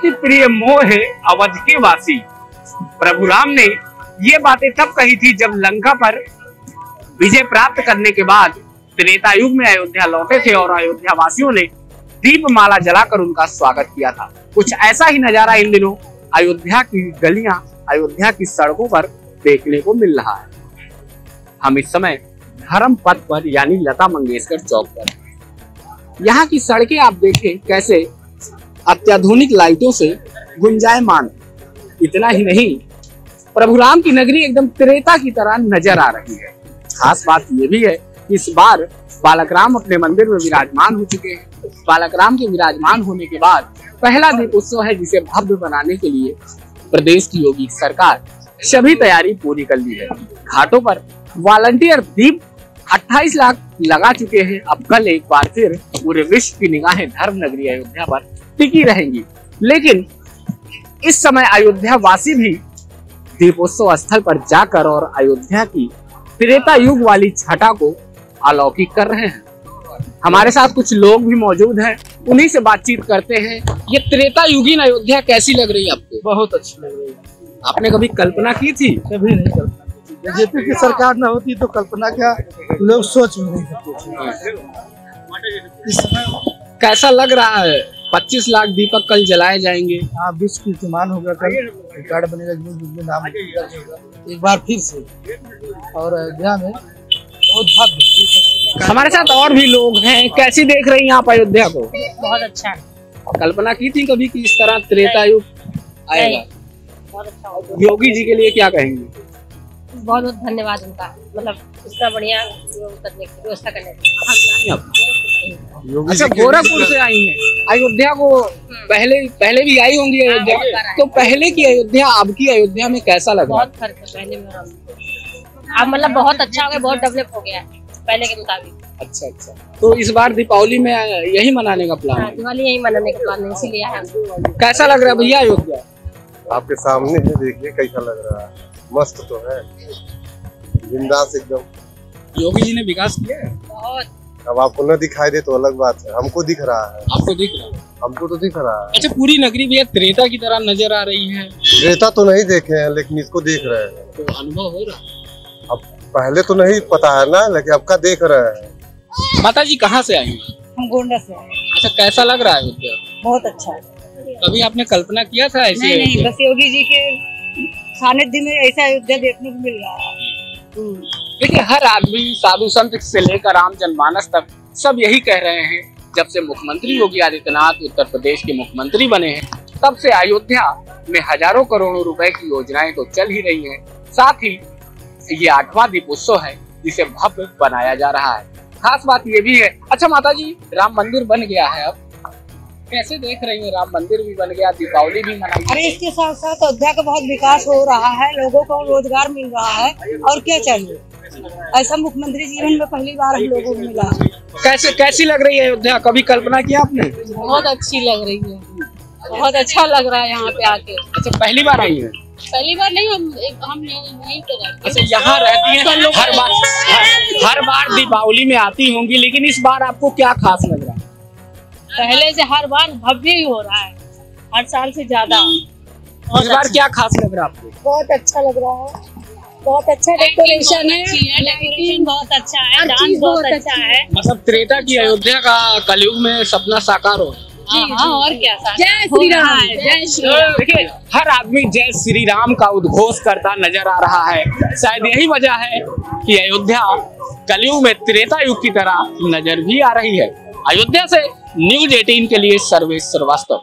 अति प्रिय मोह अवध के वासी। प्रभु राम ने ये बातें तब कही थी जब लंका पर विजय प्राप्त करने के बाद त्रेता युग में अयोध्या लौटे थे और अयोध्या वासियों ने दीप माला जलाकर उनका स्वागत किया था। कुछ ऐसा ही नज़ारा इन दिनों अयोध्या की गलियाँ, अयोध्या की सड़कों पर देखने को मिल रहा है। हम इस समय धर्म पथ पर, यानी लता मंगेशकर चौक पर यहाँ की सड़कें आप देखें कैसे अत्याधुनिक लाइटों से गुंजायमान। इतना ही नहीं, प्रभु राम की नगरी एकदम त्रेता की तरह नज़र आ रही है। खास बात यह भी है कि इस बार बालक अपने मंदिर में विराजमान हो चुके हैं। बालक के विराजमान होने के बाद पहला दीप उत्सव है जिसे भव्य बनाने के लिए प्रदेश की योगी सरकार सभी तैयारी पूरी कर ली है। घाटों पर वॉलंटियर दीप 28 लाख लगा चुके हैं। अब कल एक बार फिर पूरे विश्व की निगाहें धर्म नगरी अयोध्या पर टिकी रहेंगी। लेकिन इस समय अयोध्या वासी भी दीपोत्सव स्थल पर जाकर और अयोध्या की त्रेता युग वाली छटा को अलौकिक कर रहे हैं। हमारे साथ कुछ लोग भी मौजूद हैं। उन्हीं से बातचीत करते हैं। ये त्रेता युगीन अयोध्या कैसी लग रही है आपको? बहुत अच्छी लग रही है। आपने कभी कल्पना की थी? कभी नहीं कल्पना की थी। बीजेपी की सरकार न होती तो कल्पना क्या लोग सोच भी नहीं सकते। इस समय कैसा लग रहा है? पच्चीस लाख दीपक कल जलाए जाएँगे। हाँ विश्व कीर्तिमान होगा कल। रिकॉर्ड बनेगा गिनीज बुक में नाम एक बार फिर से। और अयोध्या में। बहुत भव्य हमारे साथ और भी लोग हैं। कैसी देख रही हैं आप अयोध्या को? बहुत अच्छा है। कल्पना की थी कभी कि इस तरह त्रेता युग आएगा बहुत अच्छा योगी जी के लिए क्या कहेंगे? बहुत बहुत धन्यवाद उनका। मतलब इतना बढ़िया करने की व्यवस्था करने की अच्छा गोरखपुर से आई है। अयोध्या को पहले पहले भी आई होंगी अयोध्या? बार आई। तो पहले की अयोध्या अब की अयोध्या में कैसा लग रहा है? बहुत फ़र्क है पहले में अब मतलब बहुत अच्छा हो गया बहुत डेवलप हो गया है पहले के मुताबिक। अच्छा अच्छा। तो इस बार दीपावली में यही मनाने का प्लान हाँ, है? दिवाली यही मनाने का प्लान है इसीलिए कैसा लग रहा है भैया अयोध्या? आपके सामने है देखिए कैसा लग रहा है? मस्त तो है। बिंदास एकदम। योगी जी ने विकास किया है? बहुत। अब आपको न दिखाई दे तो अलग बात है। हमको दिख रहा है। आपको दिख रहा है? हमको तो दिख रहा है। अच्छा पूरी नगरी भैया त्रेता की तरह नज़र आ रही है। त्रेता तो नहीं देखे हैं लेकिन इसको देख रहे हैं। तो अनुभव हो रहा है। अब पहले तो नहीं पता है ना लेकिन अब का देख रहे हैं। माता जी कहाँ से आई हम गोंडा से आए अच्छा कैसा लग रहा है बहुत अच्छा कभी आपने कल्पना किया था ऐसी नहीं नहीं बस योगी जी के सानिध्य में ऐसा अयोध्या देखने को मिल रहा है। हम्म। देखिए, हर आदमी साधु संत से लेकर आम जनमानस तक सब यही कह रहे हैं। जब से मुख्यमंत्री योगी आदित्यनाथ उत्तर प्रदेश के मुख्यमंत्री बने हैं, तब से अयोध्या में हज़ारों करोड़ों रुपए की योजनाएँ तो चल ही रही हैं। साथ ही ये आठवां दीपोत्सव है, जिसे भव्य बनाया जा रहा है। खास बात ये भी है। अच्छा माता जी राम मंदिर बन गया है अब। कैसे देख रही हैं? राम मंदिर भी बन गया दीपावली भी मनाई अरे इसके साथ साथ अयोध्या का बहुत विकास हो रहा है लोगों को रोज़गार मिल रहा है और क्या चाहिए? ऐसा मुख्यमंत्री जीवन में पहली बार हम लोगों को मिला। कैसे कैसी लग रही है अयोध्या? कभी कल्पना किया आपने? बहुत अच्छी लग रही है। बहुत अच्छा लग रहा है यहाँ पे आके। अच्छा पहली बार आई है? पहली बार नहीं हम हम यहीं पे रहते अच्छा यहाँ रहती हैं हर बार हर, बार दीपावली में आती होंगी लेकिन इस बार आपको क्या खास लग? पहले से हर बार भव्य ही हो रहा है हर साल से ज़्यादा। इस बार क्या खास लग रहा है आपको? बहुत अच्छा लग रहा है। बहुत अच्छा डेकोरेशन है। डेकोरेशन बहुत अच्छा है डांस बहुत अच्छा है। मतलब त्रेता की अयोध्या का कलयुग में सपना साकार हो हाँ। हाँ और क्या जय श्री राम जय श्री राम। देखिए हर आदमी जय श्री राम का उद्घोष करता नज़र आ रहा है। शायद यही वजह है कि अयोध्या कलयुग में त्रेता युग की तरह नज़र भी आ रही है। अयोध्या से न्यूज़ 18 के लिए सर्वेश श्रीवास्तव।